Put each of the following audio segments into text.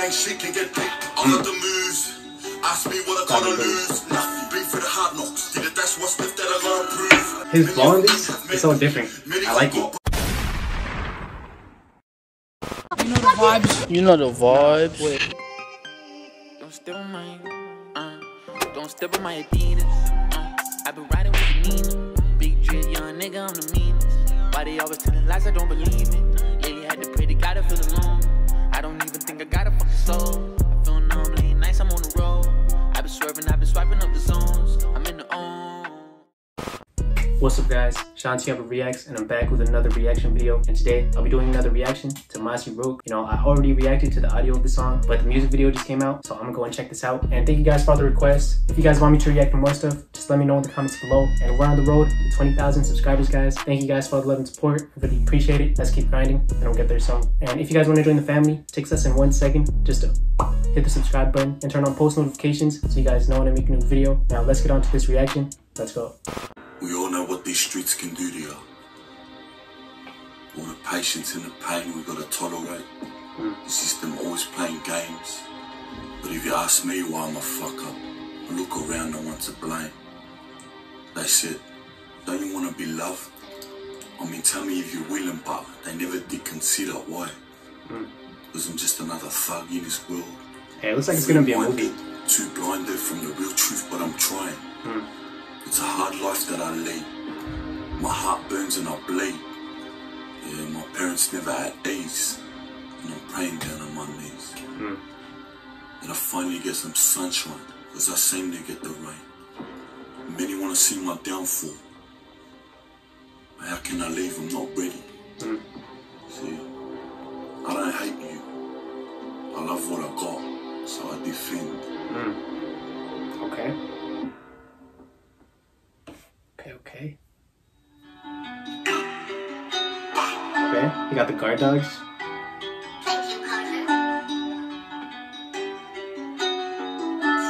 gang shit can get big. I'm not the moves. Ask me what I gotta lose. Nothing. Been through the hard knocks. Did it, that's what's left that I gotta prove. His flow is so different. I like it. You know the vibes. You know the vibes. Wait. Don't step on my, uh, don't step on my Adidas. Uh, I been riding with the Nina. Big drip, young nigga, I'm the meanest. Why they always telling lies I don't believe it? Lately had to pray to God I feel alone. Soul. What's up guys, Shaun Tayaba Reacts and I'm back with another reaction video and today I'll be doing another reaction to Masi Rooc. You know, I already reacted to the audio of the song, but the music video just came out, so I'm gonna go and check this out. And thank you guys for all the requests. If you guys want me to react to more stuff, just let me know in the comments below. And we're on the road to 20,000 subscribers guys. Thank you guys for all the love and support. I really appreciate it. Let's keep grinding and we'll get there soon. And if you guys want to join the family, it takes less than one second just to hit the subscribe button and turn on post notifications so you guys know when I make a new video. Now let's get on to this reaction. Let's go. We all know what these streets can do to you. All the patience and the pain we gotta tolerate. The system always playing games. But if you ask me why I'm a fuck up, I look around, no one to blame. They said, don't you wanna be loved? I mean, tell me if you're willing, but they never did consider why. Because I'm just another thug in this world. Hey, it looks like it's gonna be a movie. Too blinded from the real truth, but I'm trying. It's a hard life that I lead. My heart burns and I bleed. Yeah, my parents never had ease. And I'm praying down on my knees. Hmm. And I finally get some sunshine, because I seem to get the rain. Many want to see my downfall. But how can I leave? I'm not ready. Okay, okay. Okay, you got the guard dogs. Thank you, Conner.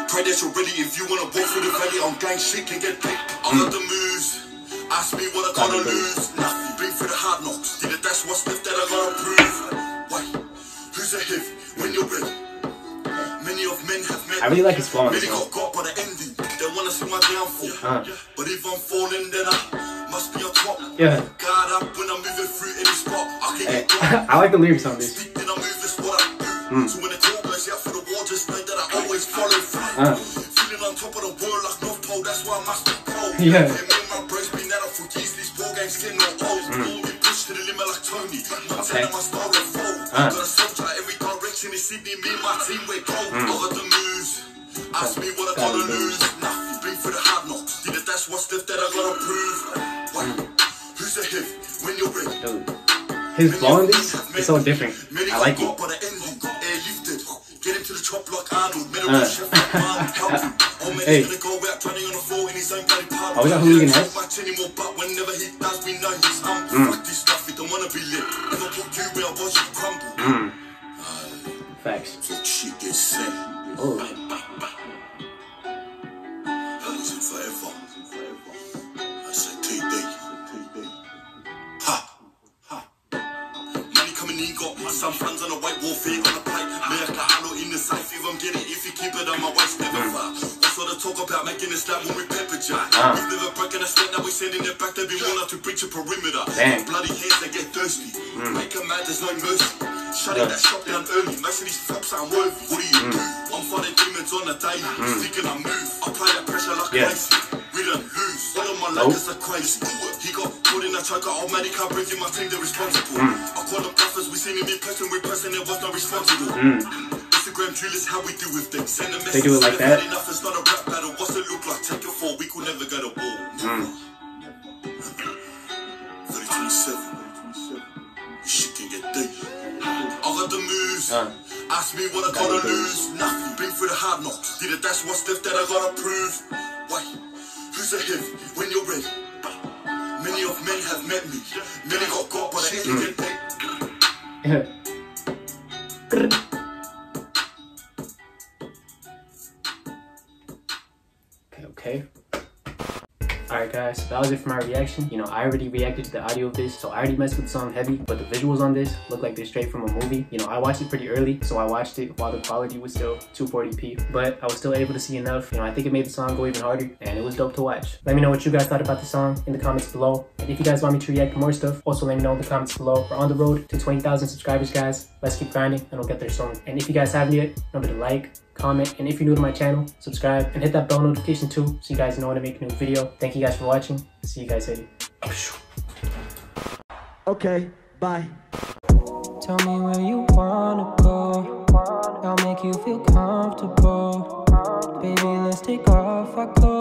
Pray that you're ready if you wanna walk through the valley on gang shit can get big. I'm not the moves. Ask me what I gotta Gotta lose. Nothing. Been through the hard knocks. Did it, that's what's left that I gotta prove. Wait, who's a hit when you're ready? Many of men have met. I really like his flow on Many this got one. Got by the ending. They wanna see my downfall. Uh. But if I'm falling, then I must be on top. Yeah. Guard up when I'm moving through any spot. I can Hey, get. I like the lyrics on this. Speak, then I move, that's what I do. So when goes out for the war, just know that I always follow through. Uh. Feeling on top of the world like North Pole, that's why I must be cold. Yeah. and my bros been it for years, these ball games get no old. Push to the limit like Tony. Montana, Okay. my star of fold. Uh. Got a soldier every direction in Sydney, me and my team, we're. I got the moves. Ask me what I Gotta lose. lose. Nothing. Been through the. Did it, that's what's left that I gotta prove. Wait, who's a hit when you're ready? His this is so different. I like it. by the ending, airlifted. Get him to the chop block Arnold, middle Uh. uh. chef, help him. Old man Hey. is gonna go out running on the floor in his own bloody pub. Oh, we got Hooligan don't much anymore, but whenever he does, we know he's um. Mm. Fuck this stuff, he don't wanna be lit. Never put you where I watch you crumble. Mm. Facts. Talk shit, get. Oh, some funds on a white warfare on a plate. America, hollow in the safe. If I'm getting, if you keep it on my waist, never hmm. far. What sort of talk about making a slap when we pepper jack? Ah. We've never broken a sweat, now we sending it back. Been warned out to breach a perimeter. Damn. Bloody hands, they get thirsty. Hmm. Make a mad, there's no mercy. Shutting Yeah. that shop down early. Most of these flops aren't worthy. What do you hmm. do? I'm fighting demons on a daily. Thinking I move. Apply that pressure like Yeah. crazy. We don't lose. All of my Nope. Lakers are crazy. He got put in a choker. He can't bring in my team. They're responsible. I call them bluffers. We seen him in person. We person. There was no responsible. Instagram drill is how we do with them. Send a message. do it like that? Enough. It's not a rap battle. What's it look like? Take it for. We could never go to war. Never. 3027. This shit can get deep. I got the moves. Uh. Ask me what I gotta lose. Nothing. Been through the hard knocks. Did it, that's what's left that I gotta prove. Wait, who's a hit when you're ready? Many of men have met me. Many got got, but I ain't get paid. Alright guys, that was it for my reaction. You know, I already reacted to the audio of this, so I already messed with the song heavy, but the visuals on this look like they're straight from a movie. You know, I watched it pretty early, so I watched it while the quality was still 240p, but I was still able to see enough. You know, I think it made the song go even harder, and it was dope to watch. Let me know what you guys thought about the song in the comments below. And if you guys want me to react to more stuff, also let me know in the comments below. We're on the road to 20,000 subscribers, guys. Let's keep grinding, and we'll get there soon. And if you guys haven't yet, remember to like, comment, and if you're new to my channel, subscribe and hit that bell notification too so you guys know when I make a new video. Thank you guys for watching. See you guys later. Okay, bye. Tell me where you wanna go. I'll make you feel comfortable. Baby, let's take off our clothes.